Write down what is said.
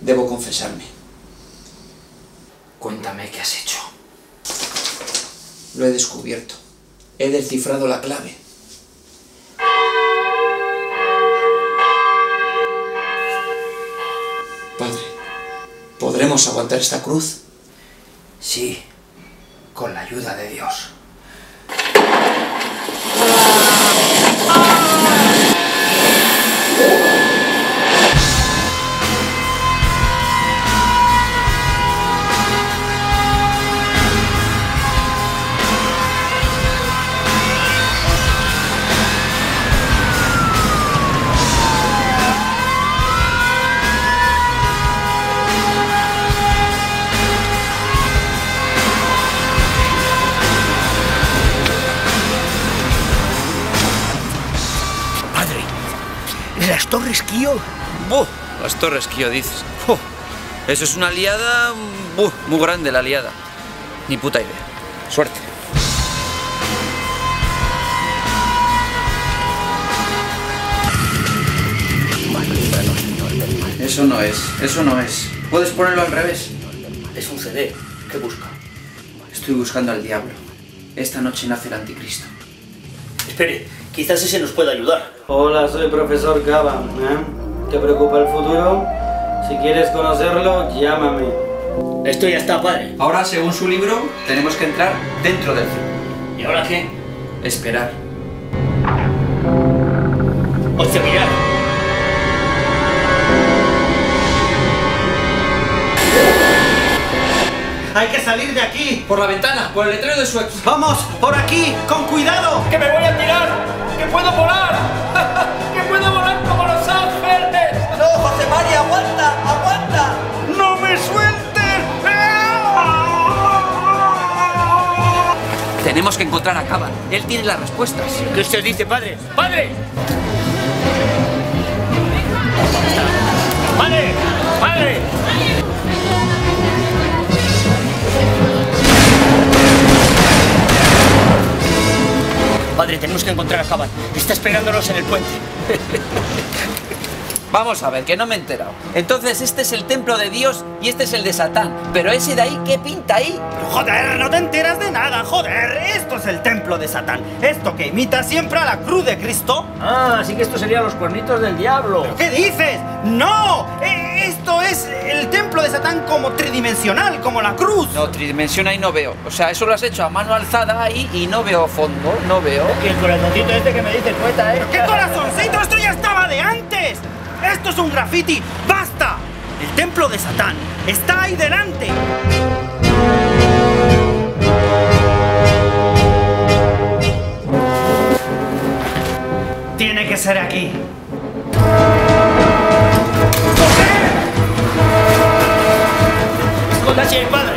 Debo confesarme. Cuéntame qué has hecho. Lo he descubierto. He descifrado la clave. Padre, ¿podremos aguantar esta cruz? Sí, con la ayuda de Dios. Torres Kio? ¡Buh! Las torres yo dices. ¡Buh! Eso es una liada. ¡Buh! Muy grande la liada. Ni puta idea. Suerte. Eso no es, eso no es. ¿Puedes ponerlo al revés? Es un CD. ¿Qué busca? Estoy buscando al diablo. Esta noche nace el anticristo. Espere, quizás ese nos pueda ayudar. Hola, soy profesor Gaban. ¿eh? ¿Te preocupa el futuro? Si quieres conocerlo, llámame. Esto ya está, padre. Ahora, según su libro, tenemos que entrar dentro del círculo. ¿Y ahora qué? Esperar. O sea. ¡Hay que salir de aquí! Por la ventana, por el letrero de su ex. ¡Vamos! ¡Por aquí! ¡Con cuidado! ¡Que me voy a tirar! ¡Que puedo volar! ¡Que puedo volar como los ángeles! ¡No, José María! ¡Aguanta! ¡Aguanta! ¡No me sueltes! Tenemos que encontrar a Caban. Él tiene las respuestas. ¿Qué usted dice? ¡Padre! ¡Padre! Padre, tenemos que encontrar a Caban. Está esperándonos en el puente. Vamos a ver, que no me he enterado. Entonces, este es el templo de Dios y este es el de Satán. Pero ese de ahí, ¿qué pinta ahí? Joder, no te enteras de nada, joder. Esto es el templo de Satán. Esto que imita siempre a la cruz de Cristo. Ah, así que esto serían los cuernitos del diablo. ¿Qué dices? ¡No! De Satán como tridimensional, como la cruz. No, tridimensión ahí no veo. O sea, eso lo has hecho a mano alzada ahí y no veo fondo, no veo. Y el corazoncito este que me dice el poeta, ¿eh? ¿Qué corazoncito? Esto ya estaba de antes. Esto es un graffiti. ¡Basta! El templo de Satán está ahí delante. Tiene que ser aquí. 那些犯人